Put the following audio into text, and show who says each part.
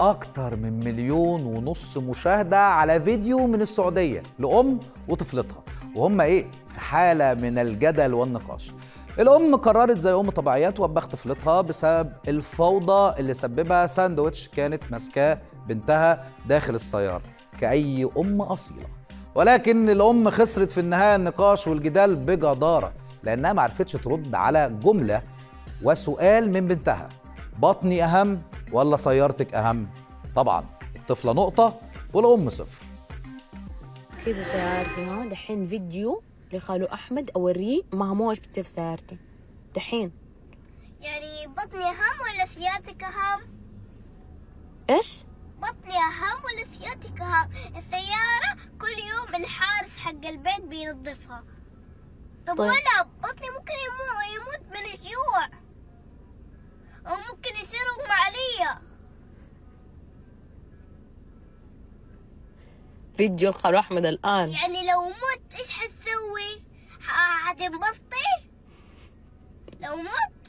Speaker 1: أكتر من مليون ونص مشاهدة على فيديو من السعودية لأم وطفلتها وهم إيه؟ في حالة من الجدل والنقاش. الأم قررت زي أم طبيعية توبخ طفلتها بسبب الفوضى اللي سببها ساندوتش كانت ماسكاه بنتها داخل السيارة كأي أم أصيلة. ولكن الأم خسرت في النهاية النقاش والجدال بجدارة لأنها ما عرفتش ترد على جملة وسؤال من بنتها. بطني أهم ولا سيارتك أهم؟ طبعا الطفلة نقطة والأم صفر
Speaker 2: كذا سيارتي ها دحين فيديو لخالو أحمد أوريه مهموش بتصير في سيارتي دحين
Speaker 3: يعني بطني أهم ولا سيارتك أهم؟
Speaker 2: إيش
Speaker 3: بطني أهم ولا سيارتك أهم؟ السيارة كل يوم الحارس حق البيت بينظفها طب
Speaker 2: طيب.
Speaker 3: وأنا بطني ممكن يموت, يموت من الجوع أو
Speaker 2: فيديو لخالو أحمد الآن
Speaker 3: يعني لو مت إيش حتسوي؟ حتنبسطي؟ لو مت